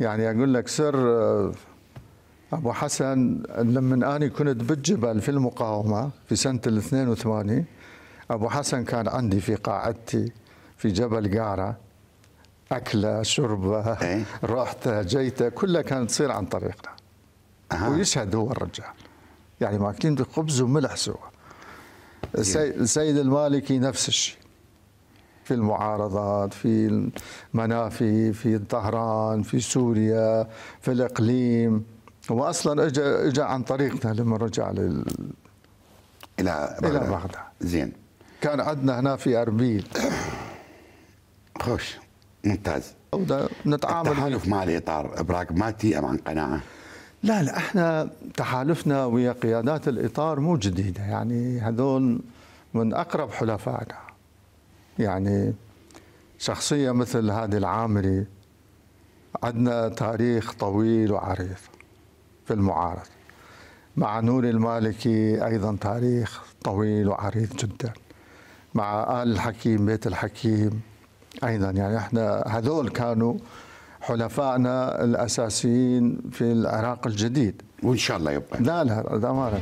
يعني أقول لك سر آه، أبو حسن لما اني كنت بالجبل في المقاومة في سنة ال 82 أبو حسن كان عندي في قاعدتي في جبل قارة أكلة شربة إيه. رحتة جيتة كلها كانت تصير عن طريقنا. أها. ويشهد هو الرجال. يعني ماكلين خبز وملح سوا. السي- السيد المالكي نفس الشيء. في المعارضات في المنافي في طهران في سوريا في الإقليم. هو أصلا اجى اجى عن طريقنا لما رجع لل... إلى إلى بغداد. بغداد زين. كان عندنا هنا في أربيل. خوش. ممتاز. نتعامل التحالف مع الاطار براغماتي أم عن قناعة؟ لا لا إحنا تحالفنا ويا قيادات الإطار مو جديدة. يعني هذول من أقرب حلفائنا. يعني شخصية مثل هذه العامري عندنا تاريخ طويل وعريض في المعارضه مع نور المالكي أيضا تاريخ طويل وعريض جدا. مع آل الحكيم بيت الحكيم أيضا. يعني إحنا هذول كانوا حلفائنا الأساسيين في العراق الجديد. وإن شاء الله يبقى. لا لا الامانه